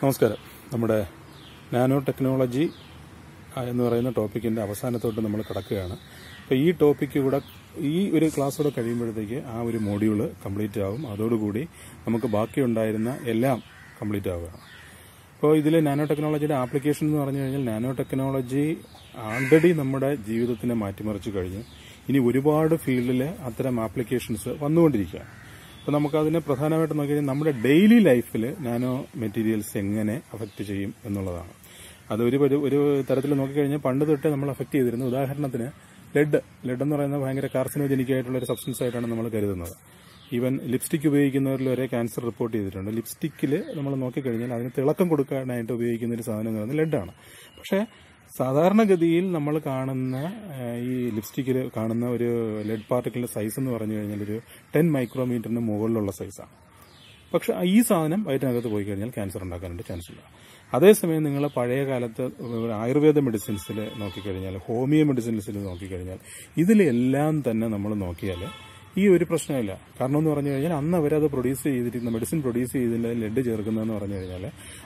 നമസ്കാരം. നമ്മുടെ nano technology എന്ന് പറയുന്ന ടോപ്പിക്കിന്റെ അവസാനത്തോട്ട് നമ്മൾ കിടക്കുകയാണ്. അപ്പോൾ ഈ ടോപ്പിക്ക് കൂടെ ഈ ഒരു ക്ലാസ്സോടെ കഴിയുമ്പോഴത്തേക്ക് ആ ഒരു മോഡ്യൂൾ കംപ്ലീറ്റ് ആവും. അതോടുകൂടി നമുക്ക് ബാക്കിയുണ്ടായിരുന്ന എല്ലാം കംപ്ലീറ്റ് ആവുകയാണ് അപ്പോൾ ഇതിൽ നാനോ ടെക്നോളജിയുടെ ആപ്ലിക്കേഷൻ എന്ന് പറഞ്ഞു കഴിഞ്ഞാൽ നാനോ ടെക്നോളജി ആൾറെഡി നമ്മുടെ ജീവിതത്തിനെ മാറ്റിമറിച്ച് കഴിഞ്ഞു. ഇനി ഒരുപാട് ഫീൽഡിൽ അത്തരം ആപ്ലിക്കേഷൻസ് വന്നുകൊണ്ടിരിക്കുകയാണ്. അപ്പോൾ നമുക്കതിനെ പ്രധാനമായിട്ട് നോക്കി കഴിഞ്ഞാൽ നമ്മുടെ ഡെയിലി ലൈഫിൽ നാനോ മെറ്റീരിയൽസ് എങ്ങനെ അഫക്റ്റ് ചെയ്യും എന്നുള്ളതാണ്. അത് ഒരു ഒരു- ഒരു തരത്തിൽ നോക്കിക്കഴിഞ്ഞാൽ പണ്ട് തൊട്ടേ നമ്മൾ അഫക്റ്റ് ചെയ്തിരുന്നു ഉദാഹരണത്തിന് ലെഡ് ലെഡ് എന്ന് പറയുന്നത് ഭയങ്കര കാർസിനോജനിക് ആയിട്ടുള്ള ഒരു സബ്സ്റ്റൻസ് ആയിട്ടാണ് നമ്മൾ കരുതുന്നത്. ഈവൻ ലിപ്സ്റ്റിക് ഉപയോഗിക്കുന്നവരിൽ വരെ ക്യാൻസർ റിപ്പോർട്ട് ചെയ്തിട്ടുണ്ട്. ലിപ്സ്റ്റിക്കിൽ നമ്മൾ നോക്കിക്കഴിഞ്ഞാൽ അതിന് തിളക്കം കൊടുക്കാനായിട്ട് ഉപയോഗിക്കുന്ന ഒരു സാധനം എന്ന് പറയുന്നത് ലെഡാണ് പക്ഷേ സാധാരണഗതിയിൽ നമ്മൾ കാണുന്ന ഈ ലിപ്സ്റ്റിക്കിൽ കാണുന്ന ഒരു ലെഡ് പാർട്ടിക്കിളിന്റെ സൈസ് എന്ന് പറഞ്ഞു കഴിഞ്ഞാൽ ഒരു ടെൻ മൈക്രോമീറ്ററിന് മുകളിലുള്ള സൈസാണ് പക്ഷെ ഈ സാധനം വയറ്റിനകത്ത് പോയി കഴിഞ്ഞാൽ ക്യാൻസർ ഉണ്ടാക്കാനായിട്ട് ചാൻസ് ഇല്ല. അതേസമയം നിങ്ങൾ പഴയ കാലത്ത് ആയുർവേദ മെഡിസിൻസിൽ നോക്കിക്കഴിഞ്ഞാൽ ഹോമിയോ മെഡിസിൻസിൽ നോക്കിക്കഴിഞ്ഞാൽ ഇതിലെല്ലാം തന്നെ നമ്മൾ നോക്കിയാൽ ഈ ഒരു പ്രശ്നമില്ല. കാരണം എന്ന് പറഞ്ഞു കഴിഞ്ഞാൽ അന്ന് അവരത് പ്രൊഡ്യൂസ് ചെയ്തിരിക്കുന്ന മെഡിസിൻ പ്രൊഡ്യൂസ് ചെയ്തില്ല ലെഡ് ചേർക്കുന്നതെന്ന് പറഞ്ഞു കഴിഞ്ഞാൽ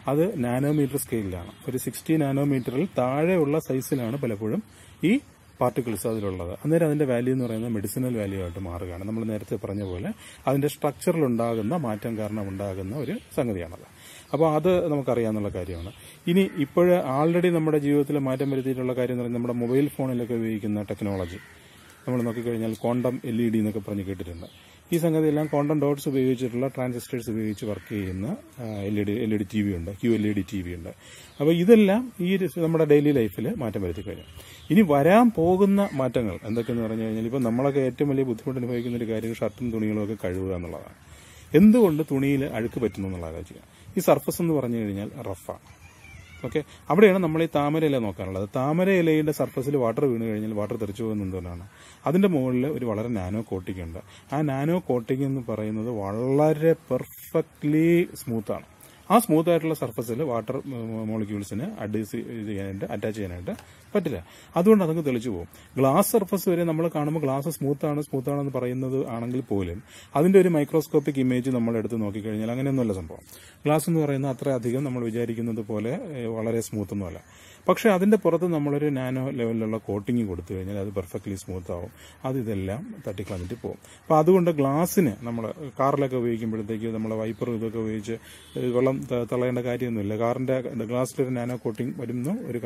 അത് നാനോമീറ്റർ സ്കെയിലാണ് ഒരു സിക്സ്റ്റി നാനോമീറ്ററിൽ താഴെയുള്ള സൈസിലാണ് പലപ്പോഴും ഈ പാർട്ടിക്കിൾസ് അതിലുള്ളത്. അന്നേരം അതിന്റെ വാല്യൂ എന്ന് പറയുന്നത് മെഡിസിനൽ വാല്യൂ ആയിട്ട് മാറുകയാണ്. നമ്മൾ നേരത്തെ പറഞ്ഞ പോലെ അതിന്റെ സ്ട്രക്ചറിൽ ഉണ്ടാകുന്ന മാറ്റം കാരണം ഉണ്ടാകുന്ന ഒരു സംഗതിയാണത്. അപ്പോൾ അത് നമുക്കറിയാവുന്ന കാര്യമാണ്. ഇനി ഇപ്പോഴ് ആൾറെഡി നമ്മുടെ ജീവിതത്തിൽ മാറ്റം വരുത്തിയിട്ടുള്ള കാര്യം എന്ന് പറയുന്നത് നമ്മുടെ മൊബൈൽ ഫോണിലൊക്കെ ഉപയോഗിക്കുന്ന ടെക്നോളജി നമ്മൾ നോക്കിക്കഴിഞ്ഞാൽ കോണ്ടം എൽ ഇ ഡി എന്നൊക്കെ പറഞ്ഞ് കേട്ടിട്ടുണ്ട്. ഈ സംഗതിയെല്ലാം കോണ്ടം ഡോട്ട്സ് ഉപയോഗിച്ചിട്ടുള്ള ട്രാൻസിസ്റ്റേഴ്സ് ഉപയോഗിച്ച് വർക്ക് ചെയ്യുന്ന L E D L E D T V ഉണ്ട്. Q L E D T V ഉണ്ട്. അപ്പോൾ ഇതെല്ലാം ഈ നമ്മുടെ ഡെയിലി ലൈഫിൽ മാറ്റം വരുത്തി കഴിഞ്ഞു. ഇനി വരാൻ പോകുന്ന മാറ്റങ്ങൾ എന്തൊക്കെയെന്ന് പറഞ്ഞു കഴിഞ്ഞാൽ ഇപ്പോൾ നമ്മളൊക്കെ ഏറ്റവും വലിയ ബുദ്ധിമുട്ട് അനുഭവിക്കുന്ന ഒരു കാര്യം ഷർട്ടും തുണികളും ഒക്കെ കഴുകുക എന്നുള്ളതാണ്. എന്തുകൊണ്ട് തുണിയിൽ അഴുക്ക് പറ്റുന്നു എന്നുള്ള ചെയ്യുക ഈ സർഫസ് എന്ന് പറഞ്ഞു കഴിഞ്ഞാൽ റഫാണ്. ഓക്കെ? അവിടെയാണ് നമ്മൾ ഈ താമര ഇല നോക്കാനുള്ളത് താമര ഇലയുടെ സർഫസിൽ വാട്ടർ വീണ് കഴിഞ്ഞാൽ വാട്ടർ തെറിച്ചു പോകുന്നതുകൊണ്ടാണ് അതിന്റെ മുകളിൽ ഒരു വളരെ നാനോ കോട്ടിംഗ് ഉണ്ട്. ആ നാനോ കോട്ടിംഗ് എന്ന് പറയുന്നത് വളരെ പെർഫെക്റ്റ്ലി സ്മൂത്താണ് ആ സ്മൂത്ത് ആയിട്ടുള്ള സർഫസിൽ വാട്ടർ മോളിക്യൂൾസിന് അഡ്ജസ്റ്റ് ചെയ്യാനായിട്ട് അറ്റാച്ച് ചെയ്യാനായിട്ട് പറ്റില്ല. അതുകൊണ്ട് അതങ്ങ് തെളിച്ചു പോകും. ഗ്ലാസ് സർഫസ് വരെ നമ്മൾ കാണുമ്പോൾ ഗ്ലാസ് സ്മൂത്താണ് ആണ് സ്മൂത്ത് ആണെന്ന് പറയുന്നത് ആണെങ്കിൽ പോലും അതിന്റെ ഒരു മൈക്രോസ്കോപ്പിക് ഇമേജ് നമ്മൾ എടുത്ത് നോക്കിക്കഴിഞ്ഞാൽ അങ്ങനെയൊന്നുമല്ല സംഭവം. ഗ്ലാസ് എന്ന് പറയുന്നത് അത്ര അധികം നമ്മൾ വിചാരിക്കുന്നത് പോലെ വളരെ സ്മൂത്ത് ഒന്നുമല്ല പക്ഷെ അതിന്റെ പുറത്ത് നമ്മളൊരു നാനോ ലെവലിലുള്ള കോട്ടിങ് കൊടുത്തു കഴിഞ്ഞാൽ അത് പെർഫെക്റ്റ്ലി സ്മൂത്ത് ആവും. അത് ഇതെല്ലാം തട്ടിക്കളഞ്ഞിട്ട് പോകും. അപ്പോൾ അതുകൊണ്ട് ഗ്ലാസ്സിന് നമ്മൾ കാറിലൊക്കെ ഉപയോഗിക്കുമ്പോഴത്തേക്ക് നമ്മൾ വൈപ്പറും ഇതൊക്കെ ഉപയോഗിച്ച് വെള്ളം തളയേണ്ട കാര്യമൊന്നുമില്ല. കാറിന്റെ ഗ്ലാസ്സിലൊരു നാനോ കോട്ടിങ് വരുന്നു ഒരു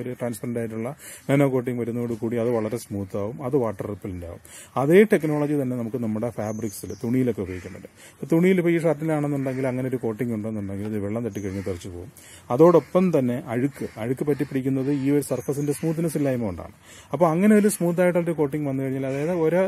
ഒരു ട്രാൻസ്പെറന്റ് ആയിട്ടുള്ള നാനോ കോട്ടിംഗ് വരുന്നതോടുകൂടി അത് വളരെ സ്മൂത്ത് ആവും അത് വാട്ടർ റിപ്പലന്റ് ആവും. അതേ ടെക്നോളജി തന്നെ നമുക്ക് നമ്മുടെ ഫാബ്രിക്സിൽ തുണിയിലൊക്കെ ഉപയോഗിക്കുന്നുണ്ട്. തുണിയിൽ ഇപ്പോൾ ഈ ഷർട്ടിലാണെന്നുണ്ടെങ്കിൽ അങ്ങനെ ഒരു കോട്ടിംഗ് ഉണ്ടെന്നുണ്ടെങ്കിൽ ഇത് വെള്ളം തട്ടിക്കഴിഞ്ഞ് തെറിച്ച് പോകും. അതോടൊപ്പം തന്നെ അഴുക്ക് അഴുക്ക് പറ്റിപ്പിടിക്കുന്നത് ഈ ഒരു സർഫസിന്റെ സ്മൂത്ത്നെസ് ഇല്ലായ്മ കൊണ്ടാണ്. അപ്പോൾ അങ്ങനെ ഒരു സ്മൂത്ത് ആയിട്ടൊരു കോട്ടിംഗ് വന്നു കഴിഞ്ഞാൽ അതായത് ഒരു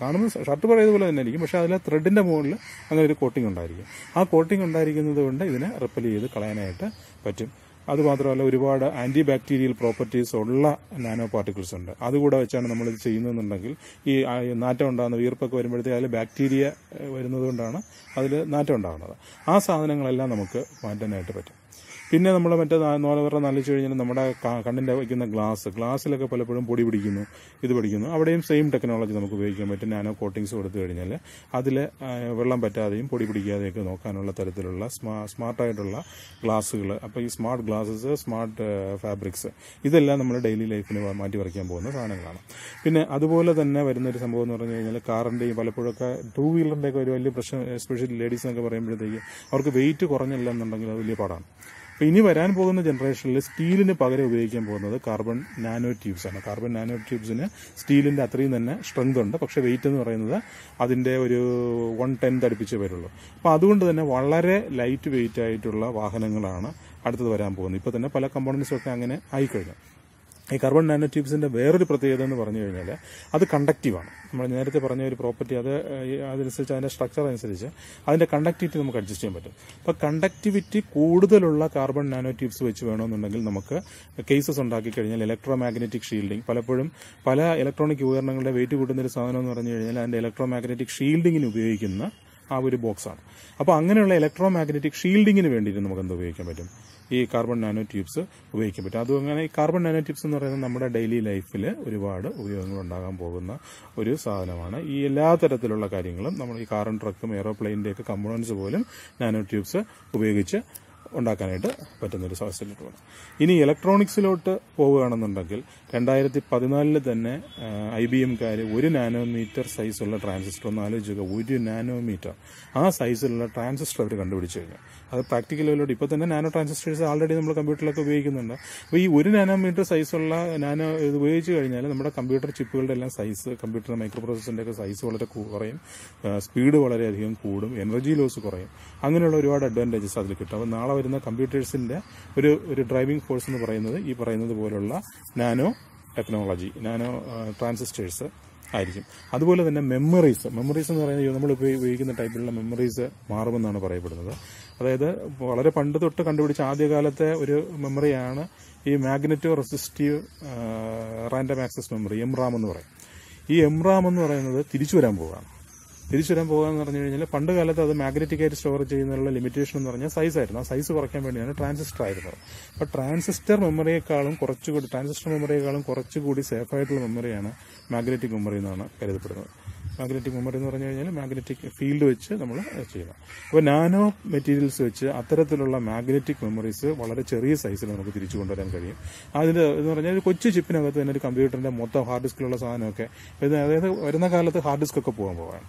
കാണുന്ന ഷർട്ട് പറയുന്നത് പോലെ തന്നെ ആയിരിക്കും. പക്ഷേ അതിലെ ത്രെഡിന്റെ മുകളിൽ അങ്ങനെ ഒരു കോട്ടിംഗ് ഉണ്ടായിരിക്കും. ആ കോട്ടിംഗ് ഉണ്ടായിരിക്കുന്നത് കൊണ്ട് ഇതിനെ റിപ്പൽ ചെയ്ത് കളയാനായിട്ട് പറ്റും. അതുമാത്രമല്ല ഒരുപാട് ആന്റി ബാക്ടീരിയൽ പ്രോപ്പർട്ടീസ് ഉള്ള നാനോ പാർട്ടിക്കിൾസ് ഉണ്ട്. അതുകൂടെ വെച്ചാണ് നമ്മൾ ഇത് ചെയ്യുന്നതെന്നുണ്ടെങ്കിൽ ഈ നാറ്റം ഉണ്ടാകുന്ന വീർപ്പൊക്കെ വരുമ്പോഴത്തേക്ക് അതിൽ ബാക്ടീരിയ വരുന്നതുകൊണ്ടാണ് അതിൽ നാറ്റം ഉണ്ടാകുന്നത്. ആ സാധനങ്ങളെല്ലാം നമുക്ക് മാറ്റാനായിട്ട് പറ്റും. പിന്നെ നമ്മൾ മറ്റേ നോലവറ നല്ലിച്ചു കഴിഞ്ഞാൽ നമ്മുടെ കണ്ണിന്റെ വയ്ക്കുന്ന ഗ്ലാസ്. ഗ്ലാസ്സിലൊക്കെ പലപ്പോഴും പൊടി പിടിക്കുന്നു ഇത് പിടിക്കുന്നു. അവിടെയും സെയിം ടെക്നോളജി നമുക്ക് ഉപയോഗിക്കാൻ പറ്റും. നാനോ കോട്ടിങ്സ് കൊടുത്തു കഴിഞ്ഞാൽ അതിൽ വെള്ളം പറ്റാതെയും പൊടി പിടിക്കാതെയൊക്കെ നോക്കാനുള്ള തരത്തിലുള്ള സ്മാ സ്മാർട്ടായിട്ടുള്ള ഗ്ലാസ്സുകൾ അപ്പോൾ ഈ സ്മാർട്ട് ഗ്ലാസ്സസ് സ്മാർട്ട് ഫാബ്രിക്സ് ഇതെല്ലാം നമ്മൾ ഡെയിലി ലൈഫിന് മാറ്റി വരയ്ക്കാൻ പോകുന്ന സാധനങ്ങളാണ്. പിന്നെ അതുപോലെ തന്നെ വരുന്നൊരു സംഭവം എന്ന് പറഞ്ഞു കഴിഞ്ഞാൽ കാറിന്റെയും പലപ്പോഴൊക്കെ ടൂ വീലറിന്റെയൊക്കെ ഒരു വലിയ പ്രശ്നം എസ്പെഷ്യലി ലേഡീസ് എന്നൊക്കെ പറയുമ്പോഴത്തേക്ക് അവർക്ക് വെയിറ്റ് കുറഞ്ഞില്ല എന്നുണ്ടെങ്കിൽ അത് വലിയ പാടാണ്. ഇനി വരാൻ പോകുന്ന ജനറേഷനിൽ സ്റ്റീലിന് പകരം ഉപയോഗിക്കാൻ പോകുന്നത് കാർബൺ നാനോ ട്യൂബ്സ് ആണ്. കാർബൺ നാനോ ട്യൂബ്സിന് സ്റ്റീലിന്റെ അത്രയും തന്നെ സ്ട്രെങ്ത് ഉണ്ട്. പക്ഷെ വെയിറ്റ് എന്ന് പറയുന്നത് അതിന്റെ ഒരു വൺ ടെൻത്ത് അടുപ്പിച്ചേ വരുള്ളൂ. അപ്പൊ അതുകൊണ്ട് തന്നെ വളരെ ലൈറ്റ് വെയിറ്റ് ആയിട്ടുള്ള വാഹനങ്ങളാണ് അടുത്തത് വരാൻ പോകുന്നത്. ഇപ്പൊ തന്നെ പല കമ്പോണൻസും ഒക്കെ അങ്ങനെ ആയിക്കഴിഞ്ഞു. ഈ കാർബൺ നാനോ ട്യൂബ്സിന്റെ വേറൊരു പ്രത്യേകത എന്ന് പറഞ്ഞു കഴിഞ്ഞാൽ അത് കണ്ടക്റ്റീവാണ് നമ്മൾ നേരത്തെ പറഞ്ഞ ഒരു പ്രോപ്പർട്ടി അത് അതനുസരിച്ച് അതിന്റെ സ്ട്രക്ചർ അനുസരിച്ച് അതിന്റെ കണ്ടക്ടിവിറ്റി നമുക്ക് അഡ്ജസ്റ്റ് ചെയ്യാൻ പറ്റും. അപ്പോൾ കണ്ടക്ടിവിറ്റി കൂടുതലുള്ള കാർബൺ നാനോ ട്യൂബ്സ് വെച്ച് വേണമെന്നുണ്ടെങ്കിൽ നമുക്ക് കേസസ് ഉണ്ടാക്കി കഴിഞ്ഞാൽ ഇലക്ട്രോ മാഗ്നറ്റിക് ഷീൽഡിംഗ് പലപ്പോഴും പല ഇലക്ട്രോണിക് ഉപകരണങ്ങളുടെ വെയിറ്റ് കൂട്ടുന്ന ഒരു സാധനം എന്ന് പറഞ്ഞു കഴിഞ്ഞാൽ അതിന്റെ ഇലക്ട്രോ മാഗ്നറ്റിക് ഷീൽഡിങ്ങിന് ഉപയോഗിക്കുന്ന ആ ഒരു ബോക്സാണ്. അപ്പോൾ അങ്ങനെയുള്ള ഇലക്ട്രോ മാഗ്നറ്റിക് ഷീൽഡിങ്ങിന് വേണ്ടിയിട്ട് നമുക്ക് എന്ത് ഉപയോഗിക്കാൻ പറ്റും? ഈ കാർബൺ നാനോ ട്യൂബ്സ് ഉപയോഗിക്കാൻ പറ്റും. അതും അങ്ങനെ ഈ കാർബൺ നാനോ ട്യൂബ്സ് എന്ന് പറയുന്നത് നമ്മുടെ ഡെയിലി ലൈഫിൽ ഒരുപാട് ഉപയോഗങ്ങൾ ഉണ്ടാകാൻ പോകുന്ന ഒരു സാധനമാണ്. ഈ എല്ലാ തരത്തിലുള്ള കാര്യങ്ങളും നമ്മൾ ഈ കാറും ട്രക്കും എയറോപ്ലെയിന്റെ ഒക്കെ കമ്പോണൻസ് പോലും നാനോ ട്യൂബ്സ് ഉപയോഗിച്ച് ഉണ്ടാക്കാനായിട്ട് പറ്റുന്നൊരു ഫെസിലിറ്റിയാണ് ഇനി ഇലക്ട്രോണിക്സിലോട്ട് പോവുകയാണെന്നുണ്ടെങ്കിൽ രണ്ടായിരത്തി പതിനാലിൽ തന്നെ ഐ ബി എംകാർ ഒരു നാനോമീറ്റർ സൈസുള്ള ട്രാൻസിസ്റ്റർ ഒന്ന് ആലോചിക്കുക ഒരു നാനോമീറ്റർ. ആ സൈസിലുള്ള ട്രാൻസിസ്റ്റർ അവർ കണ്ടുപിടിച്ചു കഴിഞ്ഞു. അത് പ്രാക്ടിക്കൽ ലെവലോട്ട് ഇപ്പോൾ തന്നെ നാനോ ട്രാൻസിസ്റ്റേഴ്സ് ആൾറെഡി നമ്മൾ കമ്പ്യൂട്ടറിലൊക്കെ ഉപയോഗിക്കുന്നുണ്ട്. അപ്പോൾ ഈ ഒരു നാനോമീറ്റർ സൈസുള്ള നാനോ ഇത് ഉപയോഗിച്ച് കഴിഞ്ഞാൽ നമ്മുടെ കമ്പ്യൂട്ടർ ചിപ്പുകളുടെ എല്ലാം സൈസ് കമ്പ്യൂട്ടർ മൈക്രോ പ്രോസസ്സിന്റെ ഒക്കെ സൈസ് വളരെ കുറയും. സ്പീഡ് വളരെയധികം കൂടും. എനർജി ലോസ് കുറയും. അങ്ങനെയുള്ള ഒരുപാട് അഡ്വാന്റേജസ് അതിൽ കിട്ടും. അപ്പോൾ നാളെ വരുന്ന കമ്പ്യൂട്ടേഴ്സിന്റെ ഒരു ഒരു ഡ്രൈവിംഗ് ഫോഴ്സ് എന്ന് പറയുന്നത് ഈ പറയുന്നത് പോലുള്ള നാനോ ടെക്നോളജി നാനോ ട്രാൻസിസ്റ്റേഴ്സ് ആയിരിക്കും. അതുപോലെ തന്നെ മെമ്മറീസ്. മെമ്മറീസ് എന്ന് പറയുന്നത് നമ്മൾ ഉപയോഗിക്കുന്ന ടൈപ്പിലുള്ള മെമ്മറീസ് മാറുമെന്നാണ് പറയപ്പെടുന്നത്. അതായത് വളരെ പണ്ട് തൊട്ട് കണ്ടുപിടിച്ച ആദ്യകാലത്തെ ഒരു മെമ്മറിയാണ് ഈ magneto resistive random access memory M RAM എന്ന് പറയും. ഈ എം റാം എന്ന് പറയുന്നത് തിരിച്ചു വരാൻ പോവുകയാണ്. തിരിച്ചു വരാൻ പോകാന്ന് പറഞ്ഞു കഴിഞ്ഞാൽ പണ്ട് കാലത്ത് അത് മാഗ്നറ്റിക് ആയിട്ട് സ്റ്റോർ ചെയ്യുന്നതിനുള്ള ലിമിറ്റേഷൻ എന്ന് പറഞ്ഞാൽ സൈസ് ആയിരുന്നു. ആ സൈസ് കുറയ്ക്കാൻ വേണ്ടിയാണ് ട്രാൻസിസ്റ്റർ ആയിരുന്നത്. അപ്പോൾ ട്രാൻസിസ്റ്റർ മെമ്മറിയേക്കാളും കുറച്ചുകൂടി ട്രാൻസിസ്റ്റർ മെമ്മറിയേക്കാളും കുറച്ചുകൂടി സേഫ് ആയിട്ടുള്ള മെമ്മറിയാണ് മാഗ്നറ്റിക് മെമ്മറി എന്നാണ് കരുതപ്പെടുന്നത്. മാഗ്നറ്റിക് മെമ്മറി എന്ന് പറഞ്ഞു കഴിഞ്ഞാൽ മാഗ്നറ്റിക് ഫീൽഡ് വെച്ച് നമ്മൾ ചെയ്യണം അപ്പോൾ നാനോ മെറ്റീരിയൽസ് വെച്ച് അത്തരത്തിലുള്ള മാഗ്നറ്റിക് മെമ്മറീസ് വളരെ ചെറിയ സൈസിൽ നമുക്ക് തിരിച്ചു കൊണ്ടുവരാൻ കഴിയും. അതിൽ എന്ന് പറഞ്ഞാൽ ഒരു കൊച്ചു ചിപ്പിനകത്ത് തന്നെ ഒരു കമ്പ്യൂട്ടറിന്റെ മൊത്തം ഹാർഡ് ഡിസ്കിലുള്ള സാധനമൊക്കെ അതായത് വരുന്ന കാലത്ത് ഹാർഡ് ഡിസ്ക് ഒക്കെ പോകാൻ പോകാണ്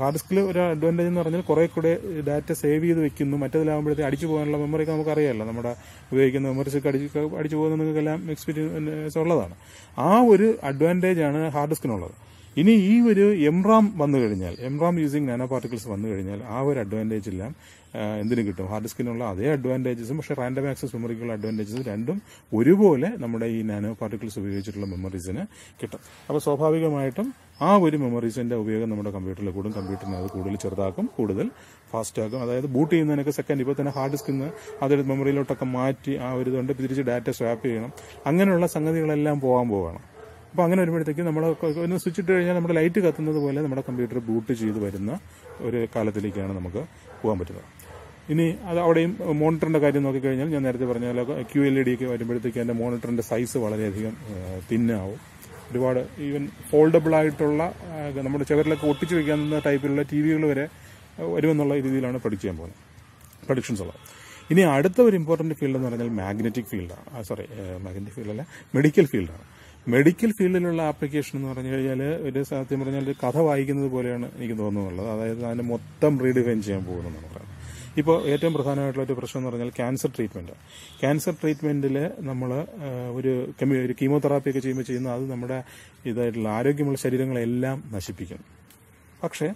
ഹാർഡ് ഡിസ്കിൽ ഒരു അഡ്വാന്റേജ് എന്ന് പറഞ്ഞാൽ കുറേ കൂടെ ഡാറ്റ സേവ് ചെയ്ത് വെക്കുന്നു. മറ്റേതിലാകുമ്പോഴത്തേക്ക് അടിച്ചു പോകാനുള്ള മെമ്മറിയൊക്കെ നമുക്ക് അറിയാമല്ലോ നമ്മുടെ ഉപയോഗിക്കുന്ന മെമ്മറി ഒക്കെ അടിച്ച് അടിച്ചു പോകുന്ന നിങ്ങൾക്കെല്ലാം എക്സ്പീരിയൻസ് ഉള്ളതാണ്. ആ ഒരു അഡ്വാന്റേജ് ആണ് ഹാർഡ് ഡിസ്കിനുള്ളത് ഇനി ഈ ഒരു എംറാം വന്നു കഴിഞ്ഞാൽ എംറാം യൂസിങ് നാനോ പാർട്ടിക്കിൾസ് വന്നു കഴിഞ്ഞാൽ ആ ഒരു അഡ്വാന്റേജ് എല്ലാം എന്തിനും കിട്ടും. ഹാർഡ് ഡിസ്കിനുള്ള അതേ അഡ്വാന്റേജസും പക്ഷേ റാൻഡം ആക്സസ് മെമ്മറിക്കുള്ള അഡ്വാന്റേജസ് രണ്ടും ഒരുപോലെ നമ്മുടെ ഈ നാനോ പാർട്ടിക്കിൾസ് ഉപയോഗിച്ചിട്ടുള്ള മെമ്മറീസിന് കിട്ടും. അപ്പോൾ സ്വാഭാവികമായിട്ടും ആ ഒരു മെമ്മറീസിന്റെ ഉപയോഗം നമ്മുടെ കമ്പ്യൂട്ടറിൽ കൂടും. കമ്പ്യൂട്ടറിനെ അത് കൂടുതൽ ചെറുതാക്കും കൂടുതൽ ഫാസ്റ്റാക്കും അതായത് ബൂട്ട് ചെയ്യുന്നതിനൊക്കെ സെക്കൻഡ് ഇപ്പോൾ തന്നെ ഹാർഡ് ഡിസ്കിൽ നിന്ന് അതൊരു മെമ്മറിയിലോട്ടൊക്കെ മാറ്റി ആ ഒരു ഇതുകൊണ്ട് തിരിച്ച് ഡാറ്റ സ്വാപ്പ് ചെയ്യണം. അങ്ങനെയുള്ള സംഗതികളെല്ലാം പോകാൻ പോവുകയാണ് അപ്പോൾ അങ്ങനെ വരുമ്പോഴത്തേക്ക് നമ്മൾ ഒന്ന് സ്വിച്ച് ഇട്ട് കഴിഞ്ഞാൽ നമ്മുടെ ലൈറ്റ് കത്തുന്നത് പോലെ നമ്മുടെ കമ്പ്യൂട്ടർ ബൂട്ട് ചെയ്ത് വരുന്ന ഒരു കാലത്തിലേക്കാണ് നമുക്ക് പോകാൻ പറ്റുന്നത്. ഇനി അത് അവിടെയും മോണിറ്ററിന്റെ കാര്യം നോക്കിക്കഴിഞ്ഞാൽ ഞാൻ നേരത്തെ പറഞ്ഞ പോലെ ക്യു എൽ ഇ ഡി ഒക്കെ വരുമ്പോഴത്തേക്ക് എന്റെ മോണിറ്ററിന്റെ സൈസ് വളരെയധികം തിന്നാവും. ഒരുപാട് ഈവൻ ഫോൾഡബിൾ ആയിട്ടുള്ള നമ്മുടെ ചുവരിലൊക്കെ ഒട്ടിച്ചു വയ്ക്കാവുന്ന ടൈപ്പിലുള്ള ടി വികൾ വരെ വരുമെന്നുള്ള രീതിയിലാണ് പ്രൊഡിക്ട് ചെയ്യാൻ പോകുന്നത്. പ്രൊഡിക്ഷൻസ് ഉള്ളത്. ഇനി അടുത്ത ഒരു ഇമ്പോർട്ടന്റ് ഫീൽഡ് എന്ന് പറഞ്ഞാൽ മാഗ്നറ്റിക് ഫീൽഡാണ് സോറി മാഗ്നറ്റിക് ഫീൽഡല്ല മെഡിക്കൽ ഫീൽഡാണ് മെഡിക്കൽ ഫീൽഡിലുള്ള ആപ്ലിക്കേഷൻ എന്ന് പറഞ്ഞു കഴിഞ്ഞാൽ ഒരു സത്യം പറഞ്ഞാൽ ഒരു കഥ വായിക്കുന്നത് പോലെയാണ് എനിക്ക് തോന്നുന്നുള്ളത്. അതായത് അതിനെ മൊത്തം റീഡിഫൈൻ ചെയ്യാൻ പോകുന്നതാണ് പറയുന്നത് ഇപ്പോൾ ഏറ്റവും പ്രധാനമായിട്ടുള്ള ഒരു പ്രശ്നം എന്ന് പറഞ്ഞാൽ ക്യാൻസർ ട്രീറ്റ്മെന്റ്. ക്യാൻസർ ട്രീറ്റ്മെന്റിൽ നമ്മൾ ഒരു കെമി ഒരു കീമോതെറാപ്പി ഒക്കെ ചെയ്യുമ്പോൾ ചെയ്യുന്ന അത് നമ്മുടെ ഇതായിട്ടുള്ള ആരോഗ്യമുള്ള ശരീരങ്ങളെല്ലാം നശിപ്പിക്കും. പക്ഷേ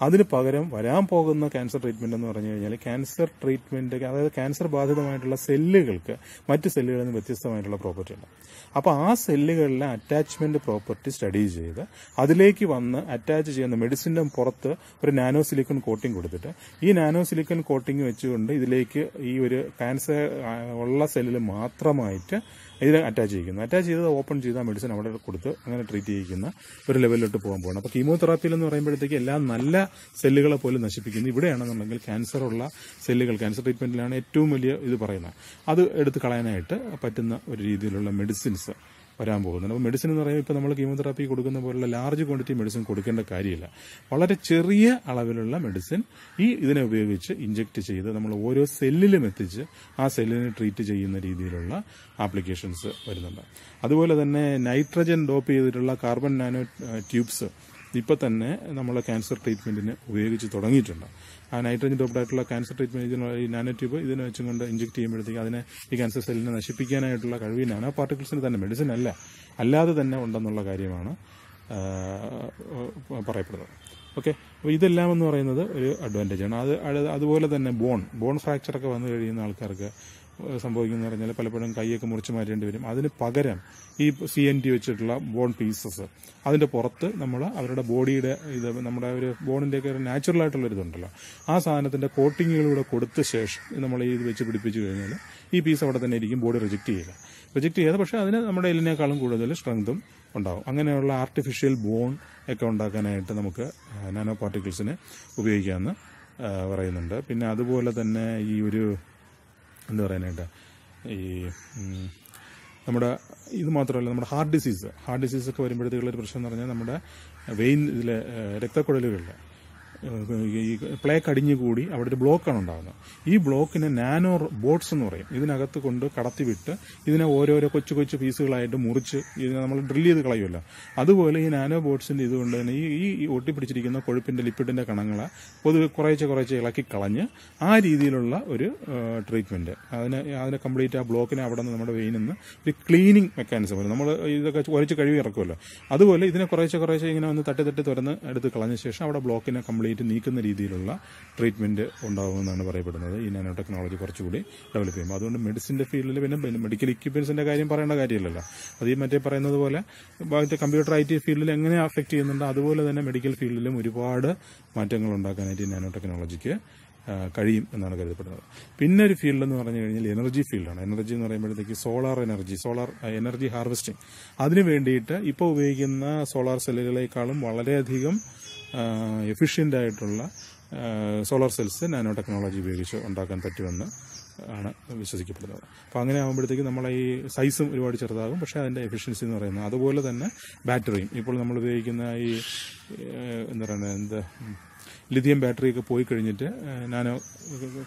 അതിന് പകരം വരാൻ പോകുന്ന ക്യാൻസർ ട്രീറ്റ്മെന്റ് എന്ന് പറഞ്ഞു കഴിഞ്ഞാൽ ക്യാൻസർ ട്രീറ്റ്മെന്റ് അതായത് ക്യാൻസർ ബാധിതമായിട്ടുള്ള സെല്ലുകൾക്ക് മറ്റ് സെല്ലുകളിൽ നിന്ന് വ്യത്യസ്തമായിട്ടുള്ള പ്രോപ്പർട്ടി ഉണ്ട്. അപ്പോൾ ആ സെല്ലുകളിലെ അറ്റാച്ച്മെന്റ് പ്രോപ്പർട്ടി സ്റ്റഡി ചെയ്ത് അതിലേക്ക് വന്ന് അറ്റാച്ച് ചെയ്യുന്ന മെഡിസിന്റെ പുറത്ത് ഒരു നാനോ സിലിക്കൺ കോട്ടിംഗ് കൊടുത്തിട്ട് ഈ നാനോ സിലിക്കൺ കോട്ടിംഗ് വെച്ചുകൊണ്ട് ഇതിലേക്ക് ഈ ഒരു ക്യാൻസർ ഉള്ള സെല്ലിൽ മാത്രമായിട്ട് ഇതിൽ അറ്റാച്ച് ചെയ്യിക്കുന്നു അറ്റാച്ച് ചെയ്ത് ഓപ്പൺ ചെയ്ത മെഡിസിൻ അവിടെ കൊടുത്ത് അങ്ങനെ ട്രീറ്റ് ചെയ്യിക്കുന്ന ഒരു ലെവലിലോട്ട് പോകാൻ പോകണം അപ്പോൾ കീമോതെറാപ്പിയിൽ എന്ന് പറയുമ്പോഴത്തേക്ക് എല്ലാ നല്ല സെല്ലുകളെ പോലും നശിപ്പിക്കുന്നു. ഇവിടെയാണെന്നുണ്ടെങ്കിൽ ക്യാൻസർ ഉള്ള സെല്ലുകൾ ക്യാൻസർ ട്രീറ്റ്മെന്റിലാണ് ഏറ്റവും വലിയ ഇത് പറയുന്നത്. അത് എടുത്ത് കളയാനായിട്ട് പറ്റുന്ന ഒരു രീതിയിലുള്ള മെഡിസിൻസ് വരാൻ പോകുന്നുണ്ട്. അപ്പോൾ മെഡിസിൻ എന്ന് പറയുമ്പോൾ ഇപ്പോൾ നമ്മൾ കീമോതെറാപ്പി കൊടുക്കുന്ന പോലുള്ള ലാർജ് ക്വാണ്ടിറ്റി മെഡിസിൻ കൊടുക്കേണ്ട കാര്യമില്ല. വളരെ ചെറിയ അളവിലുള്ള മെഡിസിൻ ഈ ഇതിനെ ഉപയോഗിച്ച് ഇഞ്ചെക്ട് ചെയ്ത് നമ്മൾ ഓരോ സെല്ലിലും എത്തിച്ച് ആ സെല്ലിനെ ട്രീറ്റ് ചെയ്യുന്ന രീതിയിലുള്ള ആപ്ലിക്കേഷൻസ് വരുന്നുണ്ട്. അതുപോലെ തന്നെ നൈട്രജൻ ഡോപ്പ് ചെയ്തിട്ടുള്ള കാർബൺ നാനോ ട്യൂബ്സ് ഇപ്പൊ തന്നെ നമ്മൾ ക്യാൻസർ ട്രീറ്റ്മെന്റിന് ഉപയോഗിച്ച് തുടങ്ങിയിട്ടുണ്ട്. ആ നൈട്രജൻ ഡോപ്ഡായിട്ടുള്ള ക്യാൻസർ ട്രീറ്റ്മെന്റ് ഈ നാനോ ട്യൂബ് ഇതിനെ വെച്ചുകൊണ്ട് ഇഞ്ചെക്ട് ചെയ്യുമ്പോഴത്തേക്ക് അതിനെ ഈ ക്യാൻസർ സെല്ലിനെ നശിപ്പിക്കാനായിട്ടുള്ള കഴിവ് ആ പാർട്ടിക്കിൾസിന് തന്നെ മെഡിസിൻ അല്ല. അല്ലാതെ തന്നെ ഉണ്ടെന്നുള്ള കാര്യമാണ് പറയപ്പെടുന്നത്. ഓക്കെ അപ്പോൾ ഇതെല്ലാം എന്ന് പറയുന്നത് ഒരു അഡ്വാന്റേജ് ആണ്. അത് അത് അതുപോലെ തന്നെ ബോൺ ബോൺ ഫ്രാക്ചറൊക്കെ വന്നു കഴിയുന്ന ആൾക്കാർക്ക് സംഭവിക്കുന്ന പറഞ്ഞാൽ പലപ്പോഴും കൈയൊക്കെ മുറിച്ച് മാറ്റേണ്ടി വരും. അതിന് പകരം ഈ സി എൻ ടി വെച്ചിട്ടുള്ള ബോൺ പീസസ് അതിന്റെ പുറത്ത് നമ്മൾ അവരുടെ ബോഡിയുടെ ഇത് നമ്മുടെ ഒരു ബോണിന്റെയൊക്കെ ഒരു ഒരു ഇതുണ്ടല്ലോ. ആ സാധനത്തിന്റെ കോട്ടിങ്ങുകളിലൂടെ കൊടുത്ത ശേഷം നമ്മൾ ഇത് വെച്ച് പിടിപ്പിച്ചു കഴിഞ്ഞാൽ ഈ പീസ് അവിടെ തന്നെ ഇരിക്കും ബോഡി റിജക്റ്റ് ചെയ്യില്ല. റിജക്റ്റ് ചെയ്യാതെ പക്ഷേ അതിന് നമ്മുടെ എല്ലിനേക്കാളും കൂടുതൽ സ്ട്രെങ്തും ഉണ്ടാവും. അങ്ങനെയുള്ള ആർട്ടിഫിഷ്യൽ ബോൺ ഒക്കെ ഉണ്ടാക്കാനായിട്ട് നമുക്ക് നാനോ പാർട്ടിക്കിൾസിനെ ഉപയോഗിക്കാമെന്ന് പറയുന്നുണ്ട്. പിന്നെ അതുപോലെ തന്നെ ഈ ഒരു എന്താ പറയാനായിട്ട് ഈ നമ്മുടെ ഇത് മാത്രമല്ല നമ്മുടെ ഹാർട്ട് ഡിസീസ് ഹാർട്ട് ഡിസീസൊക്കെ വരുമ്പോഴത്തേക്കുള്ള ഒരു പ്രശ്നം എന്ന് പറഞ്ഞാൽ നമ്മുടെ വെയിൻ ഇതിലെ രക്തക്കുഴലുകളിൽ ഈ പ്ലേ കടിഞ്ഞു കൂടി അവിടെ ഒരു ബ്ലോക്കാണ് ഉണ്ടാകുന്നത് ഈ ബ്ലോക്കിനെ നാനോ ബോട്ട്സ് എന്ന് പറയും. ഇതിനകത്ത് കൊണ്ട് കടത്തിവിട്ട് ഇതിനെ ഓരോരോ കൊച്ചു കൊച്ചു പീസുകളായിട്ട് മുറിച്ച് ഇതിനെ നമ്മൾ ഡ്രിൽ ചെയ്ത് കളയുമല്ലോ. അതുപോലെ ഈ നാനോ ബോട്ട്സിന്റെ ഇതുകൊണ്ട് തന്നെ ഈ ഈ ഒട്ടിപ്പിടിച്ചിരിക്കുന്ന കൊഴുപ്പിന്റെ ലിപ്പിഡിന്റെ കണങ്ങളെ പൊതുവെ കുറേശ്ശെ കുറേശ്ശെ ഇളക്കി കളഞ്ഞ് ആ രീതിയിലുള്ള ഒരു ട്രീറ്റ്മെന്റ് അതിന് അതിനെ കംപ്ലീറ്റ് ആ ബ്ലോക്കിനെ അവിടെ നിന്ന് നമ്മുടെ വെയിനിൽ നിന്ന് ഒരു ക്ലീനിങ് മെക്കാനിസം വരും നമ്മൾ ഇതൊക്കെ ഒരച്ച് കഴുകി ഇറക്കുമല്ലോ. അതുപോലെ ഇതിനെ കുറേശ്ശെ കുറേശ്ശെ ഇങ്ങനെ ഒന്ന് തട്ടി തട്ടി തുറന്ന് എടുത്ത് കളഞ്ഞ ശേഷം അവിടെ ബ്ലോക്കിനെ കംപ്ലീറ്റ് നീക്കുന്ന രീതിയിലുള്ള ട്രീറ്റ്മെന്റ് ഉണ്ടാകുമെന്നാണ് പറയപ്പെടുന്നത്. ഈ നാനോ ടെക്നോളജി കുറച്ചുകൂടി ഡെവലപ്പ് ചെയ്യുമ്പോൾ അതുകൊണ്ട് മെഡിസിന്റെ ഫീൽഡിൽ പിന്നെ മെഡിക്കൽ ഇക്വിപ്മെൻസിന്റെ കാര്യം പറയേണ്ട കാര്യമില്ലല്ലോ. അത് ഈ മറ്റേ പറയുന്നത് പോലെ മറ്റേ കമ്പ്യൂട്ടർ ഐ ടി ഫീൽഡിൽ എങ്ങനെ അഫക്റ്റ് ചെയ്യുന്നുണ്ട് അതുപോലെ തന്നെ മെഡിക്കൽ ഫീൽഡിലും ഒരുപാട് മാറ്റങ്ങൾ ഉണ്ടാക്കാനായിട്ട് ഈ നാനോ ടെക്നോളജിക്ക് കഴിയും എന്നാണ് കരുതപ്പെടുന്നത്. പിന്നെ ഒരു ഫീൽഡ് എന്ന് പറഞ്ഞു കഴിഞ്ഞാൽ എനർജി ഫീൽഡാണ്. എനർജി എന്ന് പറയുമ്പോഴത്തേക്ക് solar energy solar energy harvesting. അതിനു വേണ്ടിയിട്ട് ഇപ്പോൾ ഉപയോഗിക്കുന്ന സോളാർ സെല്ലുകളെക്കാളും വളരെയധികം എഫിഷ്യന്റ് ആയിട്ടുള്ള സോളാർ സെൽസ് നാനോ ടെക്നോളജി ഉപയോഗിച്ച് ഉണ്ടാക്കാൻ പറ്റുമെന്ന് ആണ് വിശ്വസിക്കപ്പെടുന്നത്. അപ്പോൾ അങ്ങനെ ആകുമ്പോഴത്തേക്ക് നമ്മളെ ഈ സൈസും ഒരുപാട് ചെറുതാകും. പക്ഷേ അതിന്റെ എഫിഷ്യൻസി എന്ന് പറയുന്നത് അതുപോലെ തന്നെ ബാറ്ററിയും ഇപ്പോൾ നമ്മൾ ഉപയോഗിക്കുന്ന ഈ എന്താ പറയുന്നത് എന്താ ലിഥിയം ബാറ്ററിയൊക്കെ പോയി കഴിഞ്ഞിട്ട് നാനോ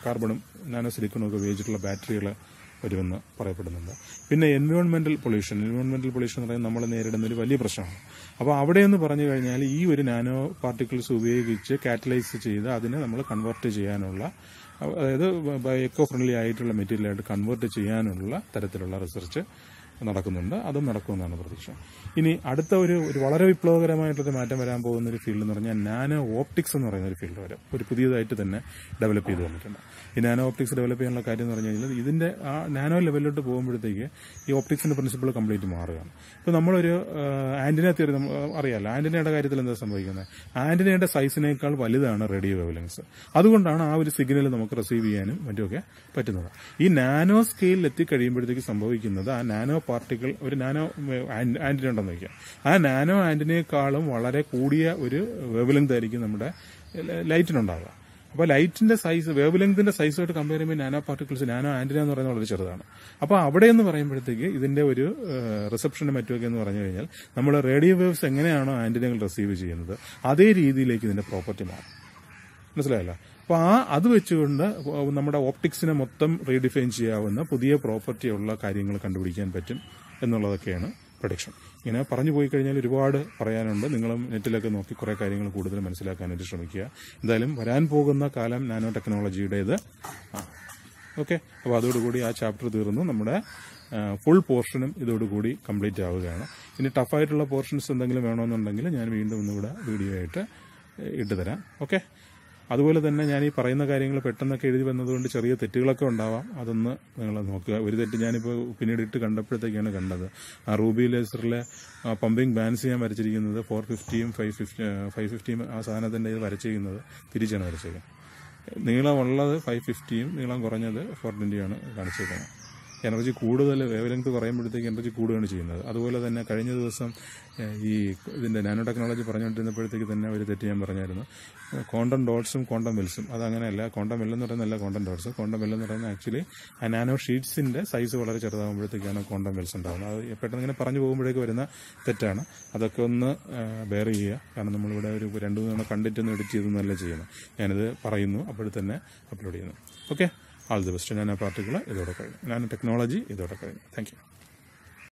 കാർബണും നാനോ സിലിക്കണും ഒക്കെ ഉപയോഗിച്ചിട്ടുള്ള ബാറ്ററികൾ വരുമെന്ന് പറയപ്പെടുന്നുണ്ട്. പിന്നെ എൻവയോൺമെന്റൽ പൊല്യൂഷൻ എൻവയോൺമെന്റൽ പൊല്യൂഷൻ എന്ന് പറയുന്നത് നമ്മൾ നേരിടുന്ന ഒരു വലിയ പ്രശ്നമാണ്. അപ്പോൾ അവിടെ എന്ന് പറഞ്ഞു കഴിഞ്ഞാൽ ഈ ഒരു നാനോ പാർട്ടിക്കിൾസ് ഉപയോഗിച്ച് കാറ്റലൈസ് ചെയ്ത് അതിനെ നമ്മൾ കൺവേർട്ട് ചെയ്യാനുള്ള അതായത് എക്കോ ഫ്രണ്ട്ലി ആയിട്ടുള്ള മെറ്റീരിയലായിട്ട് കൺവേർട്ട് ചെയ്യാനുള്ള തരത്തിലുള്ള റിസർച്ച് നടക്കുന്നുണ്ട്. അതും നടക്കുമെന്നാണ് പ്രതീക്ഷ. ഇനി അടുത്ത ഒരു ഒരു വളരെ വിപ്ലവകരമായിട്ടൊരു മാറ്റം വരാൻ പോകുന്ന ഒരു ഫീൽഡ് എന്ന് പറഞ്ഞാൽ നാനോ ഓപ്റ്റിക്സ് എന്ന് പറയുന്ന ഒരു ഫീൽഡ് വരെ. ഒരു പുതിയതായിട്ട് തന്നെ ഡെവലപ്പ് ചെയ്ത് വന്നിട്ടുണ്ട്. ഈ നാനോ ഓപ്റ്റിക്സ് ഡെവലപ്പ് ചെയ്യാനുള്ള കാര്യം എന്ന് പറഞ്ഞു കഴിഞ്ഞാൽ ഇതിന്റെ ആ നാനോ ലെവലിലോട്ട് പോകുമ്പോഴത്തേക്ക് ഈ ഓപ്റ്റിക്സിന്റെ പ്രിൻസിപ്പിൾ കംപ്ലീറ്റ് മാറുകയാണ്. ഇപ്പോൾ നമ്മളൊരു ആന്റിന നമ്മൾ അറിയാമല്ലോ ആന്റിനയുടെ കാര്യത്തിൽ എന്താ സംഭവിക്കുന്നത്? ആന്റിനയുടെ സൈസിനേക്കാൾ വലുതാണ് റേഡിയോ വെവലൻസ്. അതുകൊണ്ടാണ് ആ ഒരു സിഗ്നൽ നമുക്ക് റിസീവ് ചെയ്യാനും മറ്റുമൊക്കെ പറ്റുന്നത്. ഈ നാനോ സ്കെയിലിൽ എത്തിക്കഴിയുമ്പോഴത്തേക്ക് സംഭവിക്കുന്നത് ആ നാനോ പാർട്ടിക്കിൾ ഒരു നാനോ ആന്റിന ഉണ്ടെന്ന് വയ്ക്കുക ആ നാനോ ആന്റിനേക്കാളും വളരെ കൂടിയ ഒരു വേവ്ലെങ്ത് ആയിരിക്കും നമ്മുടെ ലൈറ്റിനുണ്ടാവുക. അപ്പോൾ ലൈറ്റിന്റെ സൈസ് വേവ് ലെങ്തിന്റെ സൈസുമായിട്ട് കമ്പയർ ചെയ്യുമ്പോൾ നാനോ പാർട്ടിക്കിൾസ് നാനോ ആന്റിന എന്ന് പറയുന്നത് വളരെ ചെറുതാണ്. അപ്പോൾ അവിടെ എന്ന് പറയുമ്പോഴത്തേക്ക് ഇതിന്റെ ഒരു റിസപ്ഷനും മറ്റുമൊക്കെ എന്ന് പറഞ്ഞു കഴിഞ്ഞാൽ നമ്മൾ റേഡിയോ വേവ്സ് എങ്ങനെയാണോ ആന്റിനകൾ റിസീവ് ചെയ്യുന്നത് അതേ രീതിയിലേക്ക് ഇതിന്റെ പ്രോപ്പർട്ടി മാറും. മനസ്സിലായല്ലോ? അപ്പോൾ ആ അത് വെച്ചുകൊണ്ട് നമ്മുടെ ഓപ്റ്റിക്സിനെ മൊത്തം റീഡിഫൈൻ ചെയ്യാവുന്ന പുതിയ പ്രോപ്പർട്ടി ഉള്ള കാര്യങ്ങൾ കണ്ടുപിടിക്കാൻ പറ്റും എന്നുള്ളതൊക്കെയാണ് പ്രൊഡിക്ഷൻ. ഇങ്ങനെ പറഞ്ഞു പോയി കഴിഞ്ഞാൽ ഒരുപാട് പറയാനുണ്ട്. നിങ്ങളും നെറ്റിലൊക്കെ നോക്കി കുറേ കാര്യങ്ങൾ കൂടുതൽ മനസ്സിലാക്കാനായിട്ട് ശ്രമിക്കുക. എന്തായാലും വരാൻ പോകുന്ന കാലം നാനോ ടെക്നോളജിയുടേത്. ഓക്കെ. അപ്പോൾ അതോടുകൂടി ആ ചാപ്റ്റർ തീർന്നു. നമ്മുടെ ഫുൾ പോർഷനും ഇതോടുകൂടി കംപ്ലീറ്റ് ആവുകയാണ്. ഇനി ടഫായിട്ടുള്ള പോർഷൻസ് എന്തെങ്കിലും വേണമെന്നുണ്ടെങ്കിൽ ഞാൻ വീണ്ടും ഒന്നുകൂടെ വീഡിയോ ആയിട്ട് ഇട്ടുതരാം. ഓക്കെ. അതുപോലെ തന്നെ ഞാൻ ഈ പറയുന്ന കാര്യങ്ങൾ പെട്ടെന്നൊക്കെ എഴുതി വന്നതുകൊണ്ട് ചെറിയ തെറ്റുകളൊക്കെ ഉണ്ടാവാം. അതൊന്ന് നിങ്ങൾ നോക്കുക. ഒരു തെറ്റ് ഞാനിപ്പോൾ പിന്നീട് ഇട്ട് കണ്ടപ്പോഴത്തേക്കാണ് കണ്ടത്. ആ റൂബി ലേസറിലെ പമ്പിംഗ് ബാൻസ് ഞാൻ വരച്ചിരിക്കുന്നത് ഫോർ ഫിഫ്റ്റിയും ഫൈവ് ഫിഫ്റ്റി ഫൈവ് ഫിഫ്റ്റിയും ആ സാധനത്തിന്റെ ഇത് വരച്ചിരിക്കുന്നത് തിരിച്ചാണ് വരച്ചിരിക്കുന്നത് നീളമുള്ളത് ഫൈവ് ഫിഫ്റ്റിയും നീളം കുറഞ്ഞത് ഫോർ ട്വന്റിയാണ് കാണിച്ചിരിക്കുന്നത് എനർജി കൂടുതൽ വേവ് ലെങ്ത് കുറയുമ്പോഴത്തേക്ക് എനർജി കൂടുകയാണ് ചെയ്യുന്നത്. അതുപോലെ തന്നെ കഴിഞ്ഞ ദിവസം ഈ ഇതിന്റെ നാനോ ടെക്നോളജി പറഞ്ഞുകൊണ്ടിരുന്നപ്പോഴത്തേക്ക് തന്നെ ഒരു തെറ്റ് ഞാൻ പറഞ്ഞായിരുന്നു. കോണ്ടൻ ഡോട്ട്സും കോണ്ടം വെൽസും. അതങ്ങനെയല്ല കോണ്ടം വെൽ എന്ന് പറയുന്നതല്ല കോണ്ടൻ ഡോട്ട്സ്. കോണ്ടം വെൽ എന്ന് പറയുന്നത് ആക്ച്വലി ആ നാനോ ഷീറ്റ്സിന്റെ സൈസ് വളരെ ചെറുതാകുമ്പോഴത്തേക്കാണ് കോണ്ടം വെൽസ് ഉണ്ടാകുന്നത് അത് പെട്ടെന്ന് ഇങ്ങനെ പറഞ്ഞു പോകുമ്പോഴേക്ക് വരുന്ന തെറ്റാണ്. അതൊക്കെ ഒന്ന് ബെയർ ചെയ്യുക. കാരണം നമ്മളിവിടെ ഒരു രണ്ട് മൂന്ന് തവണ കണ്ടിട്ട് ഒന്ന് എഡിറ്റ് ചെയ്തൊന്നല്ല ചെയ്യുന്നത് ഞാനിത് പറയുന്നു അപ്പോഴത്തന്നെ തന്നെ അപ്ലോഡ് ചെയ്യുന്നു. ഓക്കെ ആൾ ദിവസം ബെസ്റ്റ് നാനോ പാർട്ടിക്കുള്ള ഇതോടെ കഴിഞ്ഞു. നാനോ ടെക്നോളജി ഇതോടെ കഴിഞ്ഞു. താങ്ക്